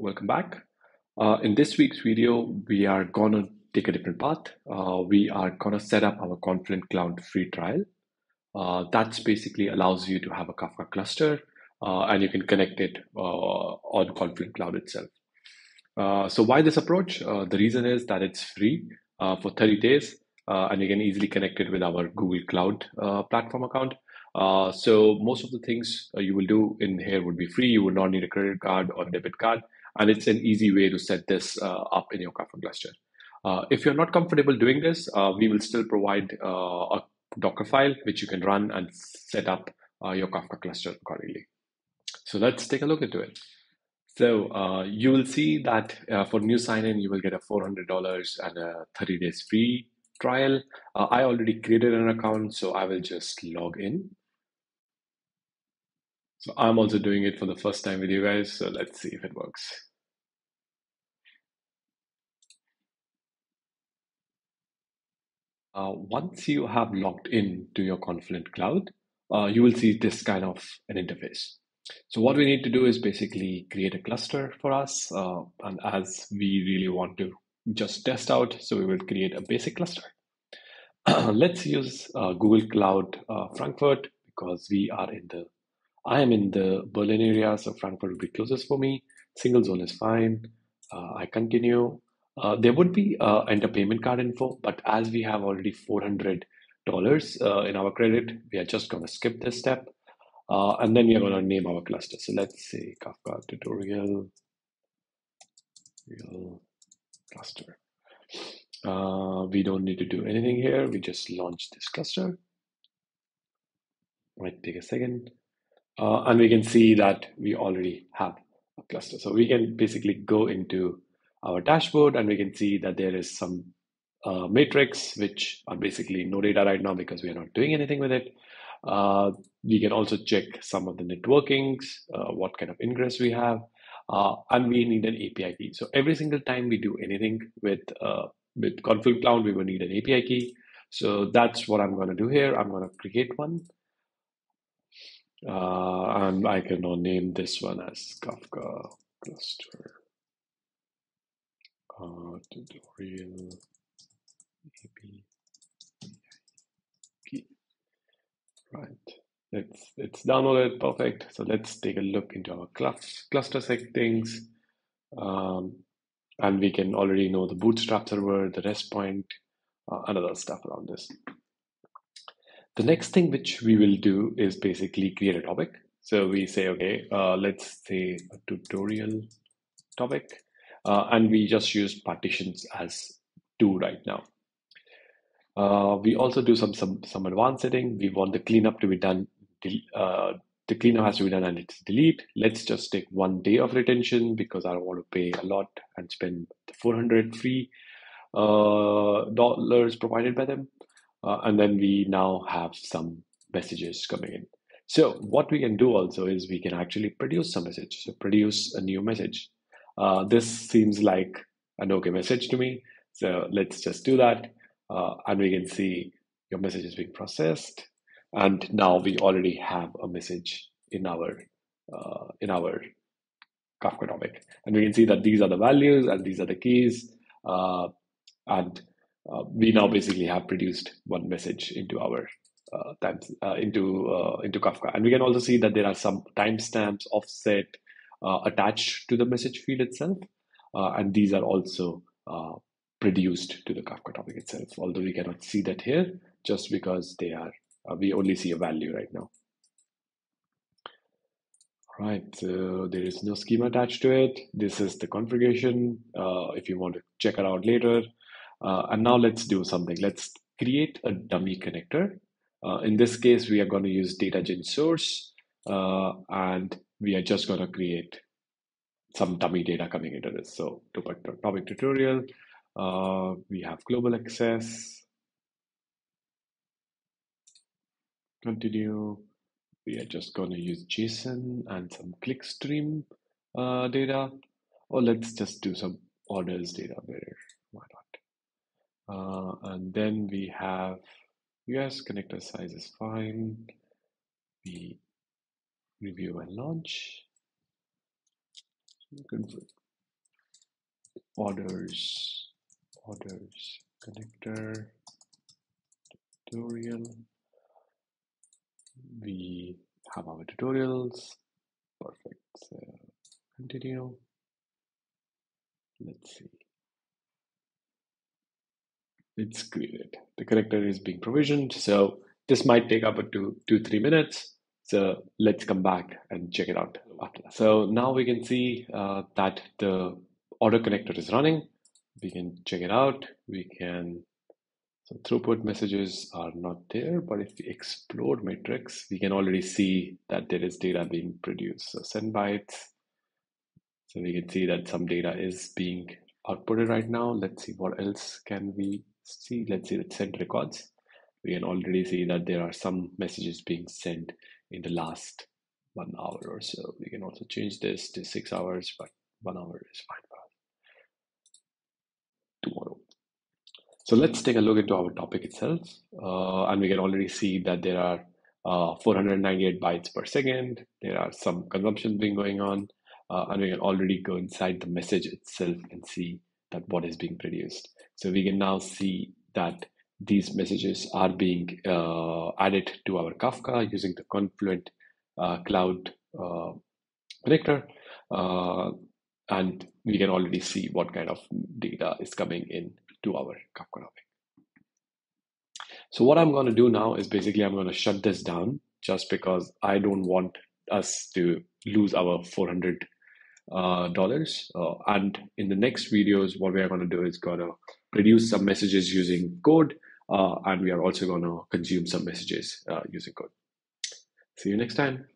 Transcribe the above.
welcome back. Uh, in this week's video, we are gonna take a different path. Uh, we are gonna set up our Confluent Cloud free trial. Uh, that's basically allows you to have a Kafka cluster uh, and you can connect it uh, on Confluent Cloud itself. Uh, so why this approach? the reason is that it's free for 30 days and you can easily connect it with our Google Cloud platform account. Uh, so most of the things uh, you will do in here would be free. You would not need a credit card or debit card, and it's an easy way to set this uh, up in your Kafka cluster. Uh, if you're not comfortable doing this, uh, we will still provide uh, a Docker file which you can run and set up your Kafka cluster accordingly. So let's take a look into it. So you will see that for new sign-in, you will get a $400 and a 30 days free trial. I already created an account, so I will just log in. So I'm also doing it for the first time with you guys. So let's see if it works. Uh, once you have logged in to your Confluent Cloud, uh, you will see this kind of an interface. So what we need to do is basically create a cluster for us. Uh, and as we really want to just test out, so we will create a basic cluster. Let's use uh, Google Cloud uh, Frankfurt because we are in the I am in the Berlin area, so Frankfurt would be closest for me. Single zone is fine. Uh, I continue. Uh, there would be uh, enter payment card info, but as we have already $400 uh, in our credit, we are just going to skip this step. Uh, and then we are going to name our cluster. So let's say Kafka tutorial real cluster. Uh, we don't need to do anything here. We just launch this cluster. Might take a second. Uh, and we can see that we already have a cluster. So we can basically go into our dashboard and we can see that there is some uh, matrix, which are basically no data right now because we are not doing anything with it. Uh, we can also check some of the networkings, uh, what kind of ingress we have, uh, and we need an API key. So every single time we do anything with uh, with Confluent Cloud, we will need an API key. So that's what I'm going to do here. I'm going to create one. Uh, and I can now name this one as Kafka cluster uh, tutorial API. Right, it's it's downloaded, perfect. So let's take a look into our cluster settings. Um, and we can already know the bootstrap server, the REST point, uh, and other stuff around this. The next thing which we will do is basically create a topic. So we say, okay, uh, let's say a tutorial topic, uh, and we just use partitions as two right now. Uh, we also do some some some advanced setting. We want the cleanup to be done. Uh, the cleanup has to be done and it's delete. Let's just take one day of retention because I don't want to pay a lot and spend the 400 free uh, dollars provided by them. Uh, and then we now have some messages coming in. So what we can do also is we can actually produce some message. So produce a new message. Uh, this seems like an okay message to me. So let's just do that. Uh, and we can see your message is being processed. And now we already have a message in our uh, in our Kafka topic. And we can see that these are the values and these are the keys. Uh, and uh, we now basically have produced one message into our uh, times uh, into uh, into Kafka, and we can also see that there are some timestamps offset uh, attached to the message field itself, uh, and these are also produced to the Kafka topic itself. Although we cannot see that here, just because they are we only see a value right now. All right, so there is no schema attached to it. This is the configuration. if you want to check it out later, uh, and now let's do something. Let's create a dummy connector. Uh, in this case, we are going to use DataGen source, uh, and we are just going to create some dummy data coming into this. So topic, tutorial, uh, we have global access. Continue. We are just going to use JSON and some clickstream uh, data. Or let's just do some orders data better. Why not? Uh, and then we have, yes, connector size is fine. We review and launch. orders, orders connector tutorial. We have our tutorials. Perfect. So continue. Let's see. It's created. The connector is being provisioned. So this might take up to two, three minutes. So let's come back and check it out after that. So now we can see uh, that the auto connector is running. We can check it out. We can, so throughput messages are not there, but if we explore matrix, we can already see that there is data being produced. So send bytes. So we can see that some data is being outputted right now. Let's see what else can we see. Let's see send records. We can already see that there are some messages being sent in the last one hour or so. We can also change this to six hours, but one hour is fine for us. Tomorrow. So let's take a look into our topic itself. Uh, and we can already see that there are uh, 498 bytes per second. There are some consumption being going on. Uh, and we can already go inside the message itself and see that what is being produced. So we can now see that these messages are being uh, added to our Kafka using the Confluent uh, Cloud uh, connector. Uh, and we can already see what kind of data is coming in to our Kafka topic. So what I'm going to do now is basically I'm going to shut this down just because I don't want us to lose our 400 uh, dollars. Uh, and in the next videos, what we are going to do is going to produce some messages using code uh, and we are also going to consume some messages uh, using code. See you next time.